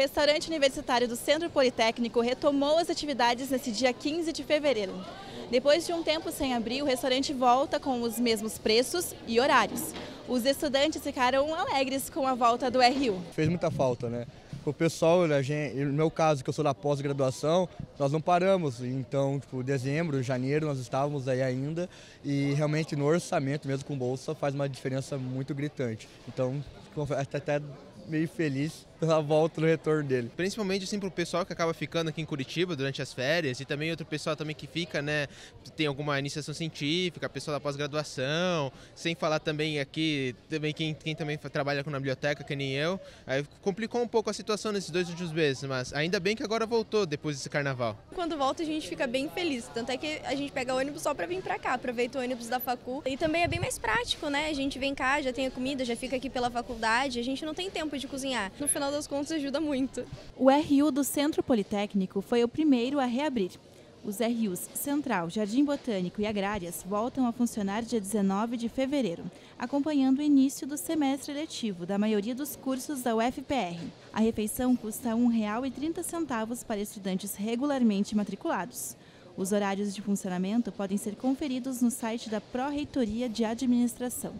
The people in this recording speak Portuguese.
restaurante universitário do Centro Politécnico retomou as atividades nesse dia 15 de fevereiro. Depois de um tempo sem abrir, o restaurante volta com os mesmos preços e horários. Os estudantes ficaram alegres com a volta do RU. Fez muita falta, né? O pessoal, a gente, no meu caso, que eu sou da pós-graduação, nós não paramos. Então, tipo, dezembro, janeiro, nós estávamos aí ainda e realmente no orçamento, mesmo com bolsa, faz uma diferença muito gritante. Então, até meio feliz pela volta no retorno dele. Principalmente assim pro pessoal que acaba ficando aqui em Curitiba durante as férias e também outro pessoal também que fica, né, tem alguma iniciação científica, pessoal da pós-graduação, sem falar também aqui, também quem, quem também trabalha com na biblioteca, que nem eu, aí complicou um pouco a situação nesses dois últimos meses, mas ainda bem que agora voltou depois desse carnaval. Quando volta a gente fica bem feliz, tanto é que a gente pega ônibus só para vir para cá, aproveita o ônibus da facu e também é bem mais prático, né? A gente vem cá, já tem a comida, já fica aqui pela faculdade, a gente não tem tempo de cozinhar. No final das contas ajuda muito. O RU do Centro Politécnico foi o primeiro a reabrir. Os RUs Central, Jardim Botânico e Agrárias voltam a funcionar dia 19 de fevereiro, acompanhando o início do semestre letivo da maioria dos cursos da UFPR. A refeição custa R$ 1,30 para estudantes regularmente matriculados. Os horários de funcionamento podem ser conferidos no site da Pró-Reitoria de Administração.